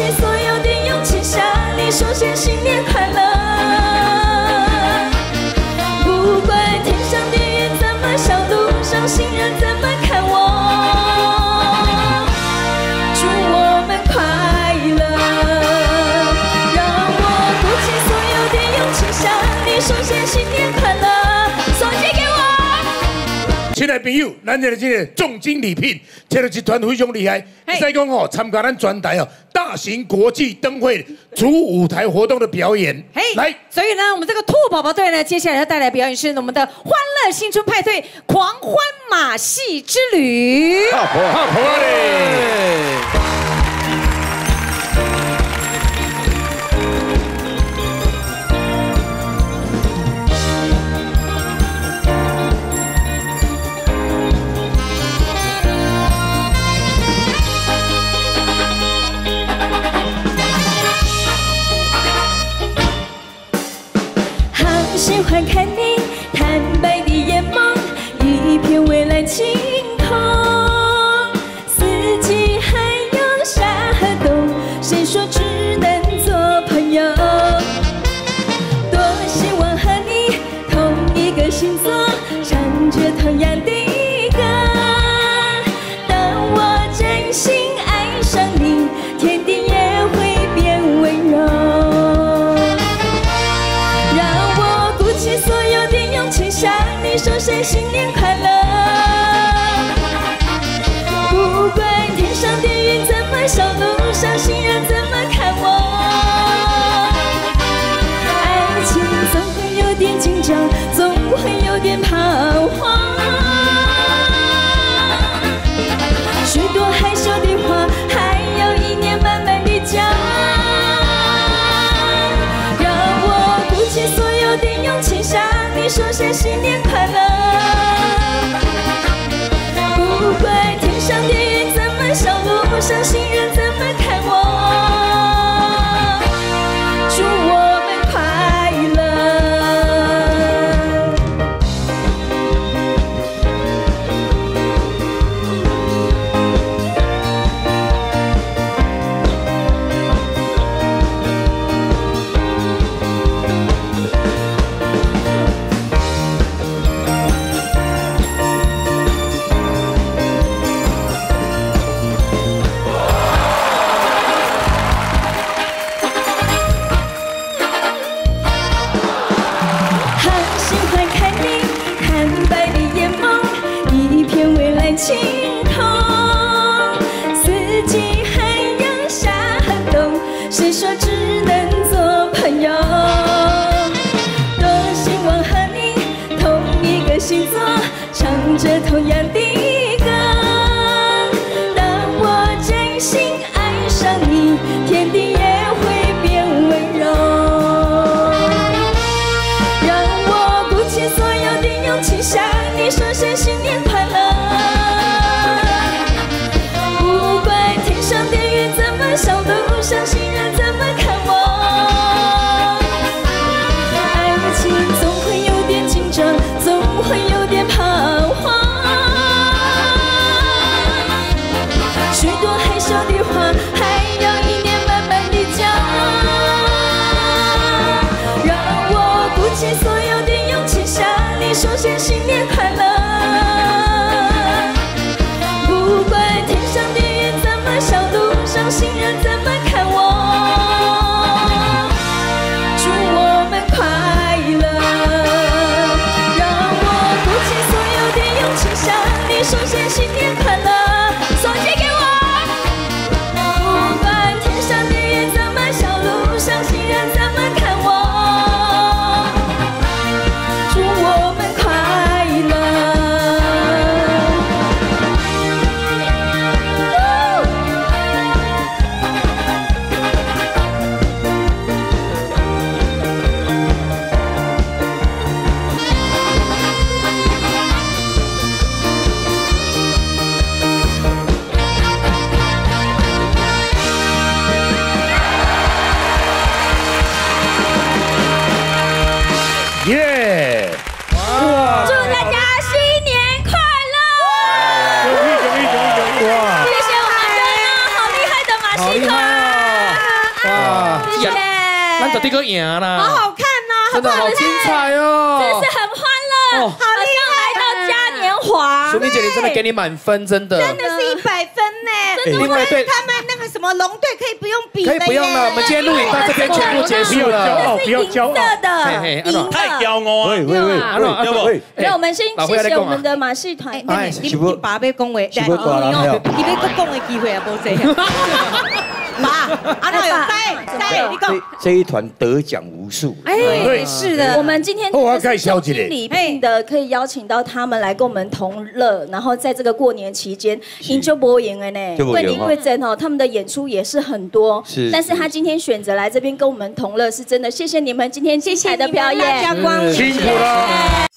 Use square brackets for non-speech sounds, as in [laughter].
起所有的勇气，向你说声新年快乐。不管天上的云怎么笑，路上行人怎么看我，亲爱的朋友，咱这个这个重金礼品，这个集团非常厉害。再讲哦，参加咱转台哦，大型国际灯会主舞台活动的表演。嘿，来，所以呢，我们这个兔宝宝队呢，接下来要带来表演是我们的欢乐新春派对狂欢马戏之旅。好婆好婆嘞！你坦白的眼眸，一片蔚蓝晴总会有点彷徨。许多害羞的话，还要一年慢慢地讲。让我鼓起所有的勇气，向你说声新年快乐。不管天上的云怎么笑，路上行人怎么看我，Hunyanti 耶！祝大家新年快乐！哇！谢谢我们的好厉害的马戏团。哇，谢谢，咱这个赢好啦，好看呐，真的好精彩哦！真是很欢乐，哦好厉害！来到嘉年华，淑敏姐，你真的给你满分，真的。真的是一百分呢！真的另外对他们那个什么龙队可以不用比可以不用了，我们今天录影到这边全部结不束要骄了。傲，不要骄傲。的，太骄傲了！喂喂喂安怎安怎喂，哎那我们先谢谢我们的马戏团。哎你你爸要恭维，你要大人了你要讲的机会也无这。[laughs] [laughs] 爸，啊那有在在，你讲。这这一团得奖无数，哎，对。是的，我们今天哦我要介绍一个礼聘的，可以邀请到他们来跟我们同乐，然后在这个过年期间，赢就播赢了呢。桂林桂珍哦，他们的演出也是很多，是但是他今天选择来这边跟我们同乐，是真的，谢谢你们今天精彩的表演。大家光临。辛苦了。